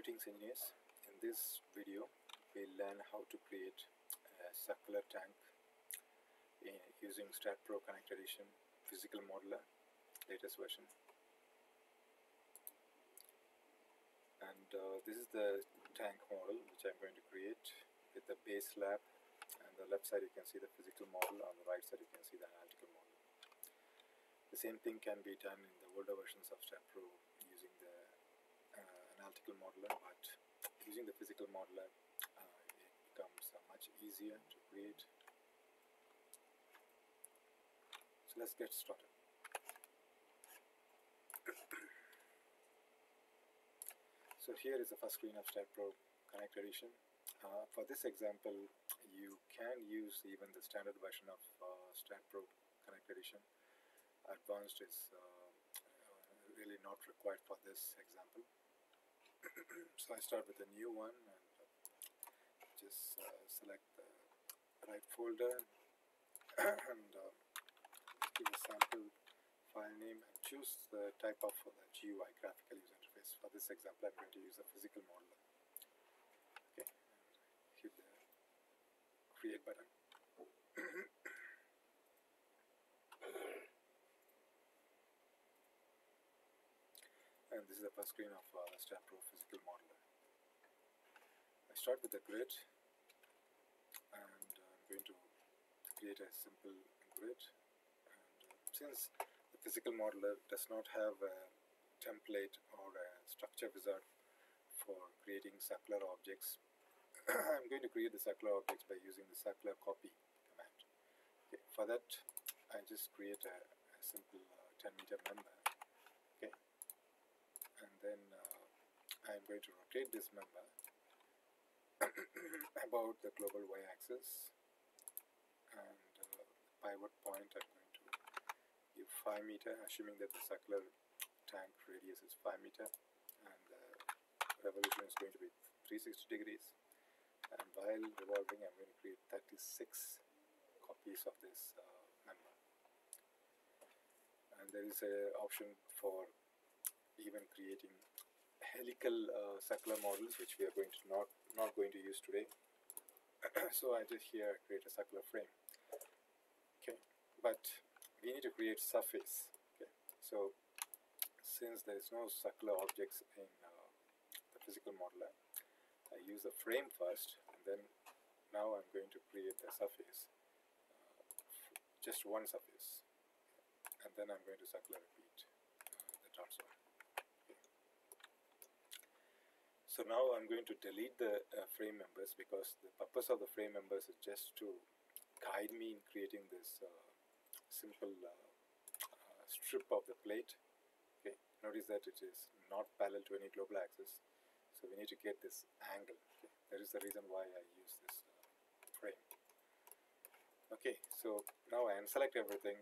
Greetings engineers. In this video we'll learn how to create a circular tank using STAAD.Pro Connect Edition Physical Modeler latest version. And uh, this is the tank model which I'm going to create with the base slab and the left side you can see the physical model on the right side you can see the analytical model. The same thing can be done in the older versions of the uh, analytical modeler but using the physical modeler uh, it becomes uh, much easier to create. So let's get started. so here is the first screen of STAAD.Pro Connect Edition. Uh, for this example you can use even the standard version of uh, STAAD.Pro Connect Edition. Advanced is uh, really not required for this example. So I start with a new one and just uh, select the right folder and uh, give a sample file name and choose the type of the GUI graphical user interface. For this example I'm going to use a physical model. Okay, hit the create button. And this is the first screen of uh, STAAD.Pro Physical Modeler. I start with the grid and uh, I'm going to create a simple grid and uh, since the physical modeler does not have a template or a structure wizard for creating circular objects I'm going to create the circular objects by using the circular copy command. Okay, for that I just create a, a simple uh, 10 meter member okay and then uh, I'm going to rotate this member about the global y-axis and uh, pivot point I'm going to give 5 meter assuming that the circular tank radius is 5 meter and the revolution is going to be 360 degrees. And while revolving I'm going to create 36 copies of this uh, member and there is a option for even creating helical uh, circular models which we are going to not not going to use today. So I just here create a circular frame. Okay but we need to create surface. Okay so since there is no circular objects in uh, the physical modeler I use the frame first and then now I'm going to create the surface uh, just one surface. And then I'm going to circular repeat uh, the torso so now I'm going to delete the uh, frame members because the purpose of the frame members is just to guide me in creating this uh, simple uh, uh, strip of the plate. Okay, notice that it is not parallel to any global axis, so we need to get this angle. Okay, that is the reason why I use this uh, frame. Okay, so now I unselect everything,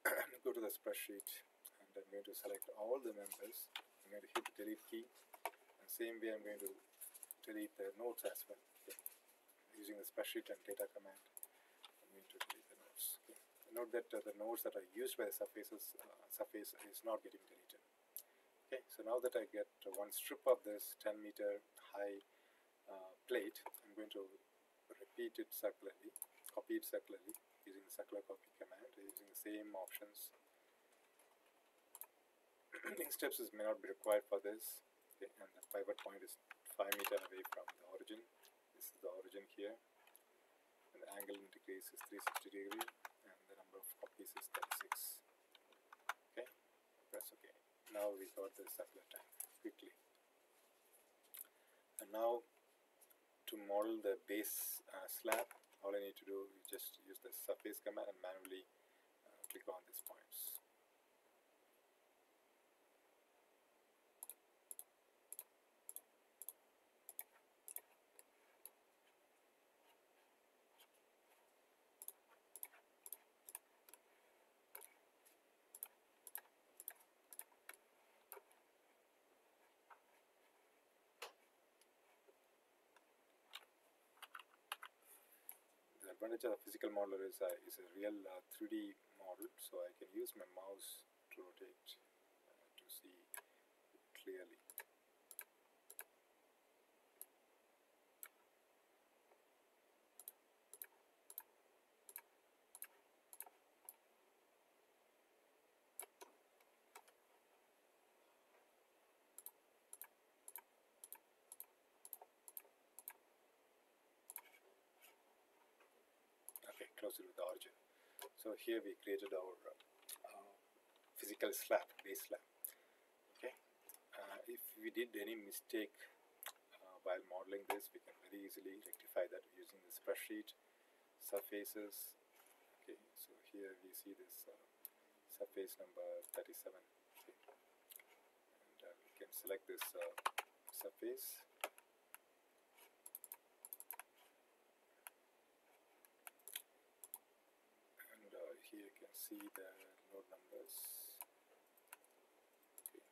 go to the spreadsheet, and I'm going to select all the members. I'm going to hit the delete key same way I'm going to delete the nodes as well. Okay. using the spreadsheet and data command I'm going to delete the nodes okay. note that uh, the nodes that are used by the surfaces uh, surface is not getting deleted. Okay so now that I get uh, one strip of this 10 meter high uh, plate I'm going to repeat it circularly copy it circularly using the circular copy command using the same options. Link steps may not be required for this and the pivot point is 5 meter away from the origin. This is the origin here, and the angle in degrees is 360 degree, and the number of copies is 36. Okay, press OK. Now we got the circular tank quickly. And now to model the base uh, slab, all I need to do is just use the surface command and manually uh, click on these points. Advantage of the physical modeler is, uh, is a real uh, 3D model, so I can use my mouse to rotate uh, to see clearly. Closer to the origin. So here we created our uh, physical slab, base slab. Okay, uh, if we did any mistake uh, while modeling this, we can very easily rectify that using the spreadsheet surfaces. Okay, so here we see this uh, surface number 37. Okay. And uh, we can select this uh, surface and uh, here you can see the node numbers. Okay.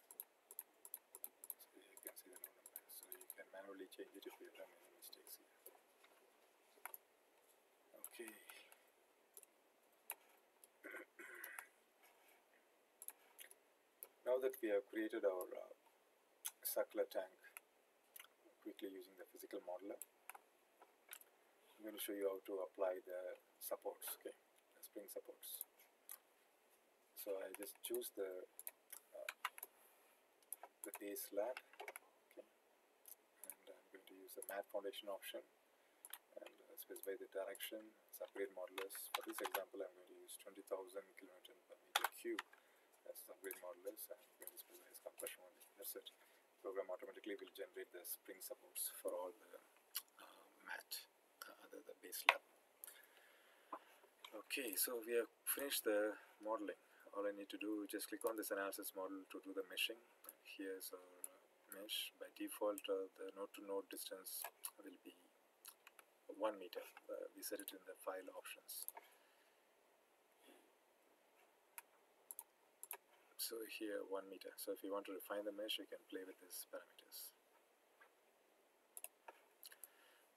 so here you can see the node numbers. So you can manually change it if you have any mistakes here. Okay. Now that we have created our uh, circular tank quickly using the physical modeler I'm going to show you how to apply the supports okay the spring supports so I just choose the uh, the base slab okay? And I'm going to use the mat foundation option and uh, specify the direction. Subgrade modulus. For this example I'm going to use 20,000 kilonewton per meter cube. As the subgrade modulus. And I'm going to specify as compression only that's it. Program automatically will generate the spring supports for all the uh, mat uh, the, the base slab okay so we have finished the modeling all I need to do is just click on this analysis model to do the meshing. Here's uh, mesh. By default uh, the node to node distance will be 1 meter. Uh, we set it in the file options. So here 1 meter. So if you want to refine the mesh you can play with these parameters.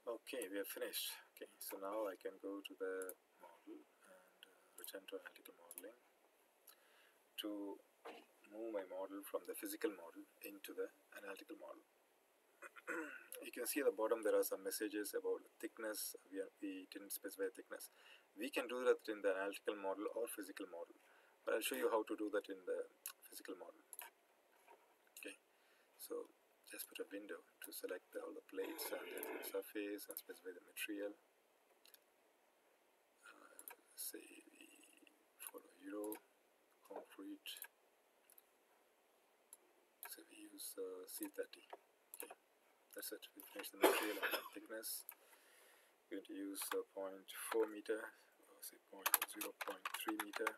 Okay we are finished. Okay so now I can go to the model and uh, return to analytical to move my model from the physical model into the analytical model. You can see at the bottom there are some messages about thickness. We, are, we didn't specify thickness. We can do that in the analytical model or physical model but I'll show you how to do that in the physical model. Okay so just put a window to select all the plates and the surface and specify the material. Uh, say for Euro concrete. So we use uh, C30 okay that's it. We finished the material and thickness. We're going to use uh, 0.4 meter or say 0.3 meter.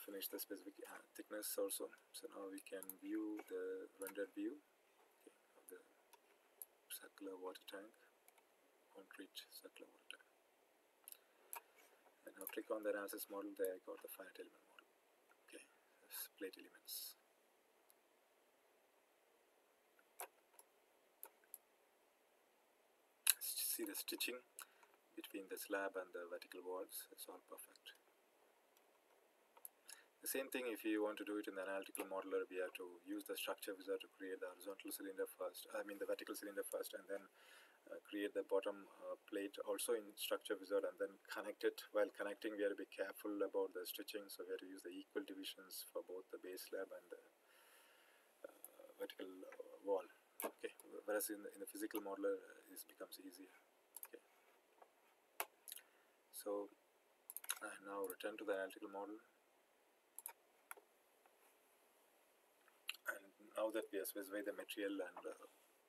Finish the specific uh, thickness also. So now we can view the rendered view okay, of the circular water tank concrete circular water now click on the analysis model there I got the finite element model. Okay plate elements. See the stitching between the slab and the vertical walls. It's all perfect. The same thing if you want to do it in the analytical modeler we have to use the structure wizard to create the horizontal cylinder first I mean the vertical cylinder first and then create the bottom uh, plate also in structure wizard and then connect it. While connecting we have to be careful about the stitching. So we have to use the equal divisions for both the base slab and the uh, vertical wall. Okay. Whereas in the, in the physical modeler this becomes easier. Okay. So now return to the analytical model. And now that we have specified the material and uh,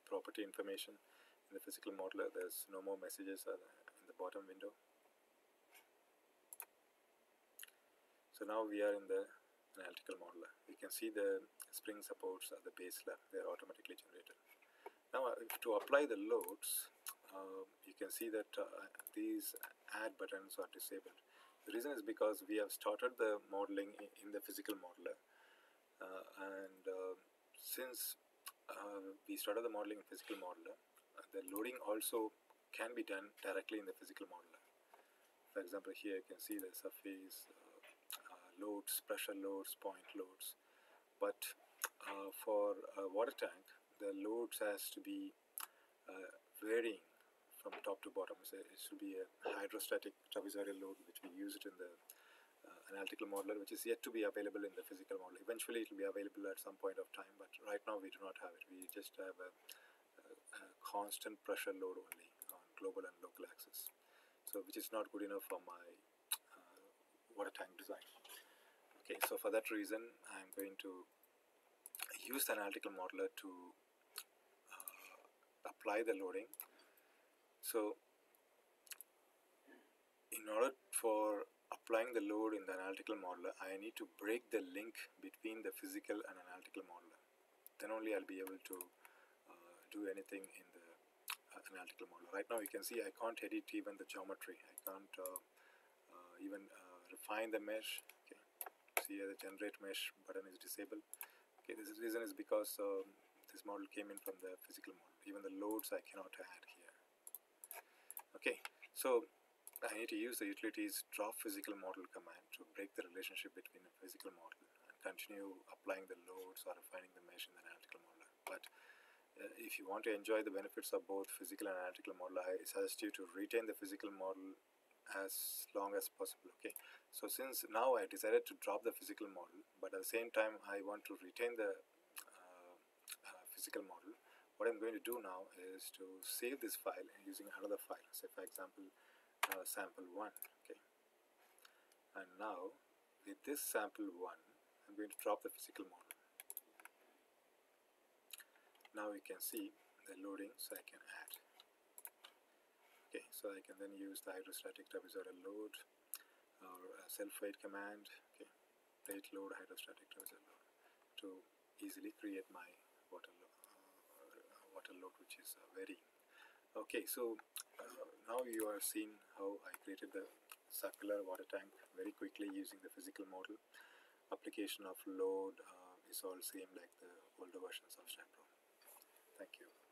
property information in the physical modeler there's no more messages in the bottom window. So now we are in the analytical modeler we can see the spring supports at the base slab they are automatically generated. Now uh, to apply the loads uh, you can see that uh, these add buttons are disabled. The reason is because we have started the modeling in, the physical modeler uh, and uh, since uh, we started the modeling in physical modeler the loading also can be done directly in the physical modeler for example here you can see the surface uh, uh, loads pressure loads point loads but uh, for a water tank the loads has to be varying from top to bottom. So it should be a hydrostatic trapezoidal load which we use it in the uh, analytical modeler which is yet to be available in the physical model. Eventually it will be available at some point of time but right now we do not have it. We just have a constant pressure load only on global and local axis. So which is not good enough for my uh, water tank design. Okay so for that reason I'm going to use the analytical modeler to uh, apply the loading. So in order for applying the load in the analytical modeler I need to break the link between the physical and analytical modeler. Then only I'll be able to anything in the uh, analytical model. right now you can see I can't edit even the geometry. I can't uh, uh even uh, refine the mesh. Okay. See here the generate mesh button is disabled. Okay. This reason is because um, this model came in from the physical model. Even the loads I cannot add here. Okay. So I need to use the utilities drop physical model command to break the relationship between a physical model and continue applying the loads or refining the mesh in the analytical model. But uh, if you want to enjoy the benefits of both physical and analytical model, I suggest you to retain the physical model as long as possible. Okay, so since now I decided to drop the physical model, but at the same time I want to retain the uh, uh, physical model, what I'm going to do now is to save this file using another file. Say for example, uh, sample 1 okay and now with this sample 1 I'm going to drop the physical model now you can see the loading so I can add. Okay so I can then use the hydrostatic trapezoidal load or self weight command okay plate load hydrostatic trapezoidal load to easily create my water, lo uh, water load which is uh, very okay so uh, now you are seeing how I created the circular water tank very quickly using the physical model. Application of load uh, is all same like the older versions of STAAD.Pro thank you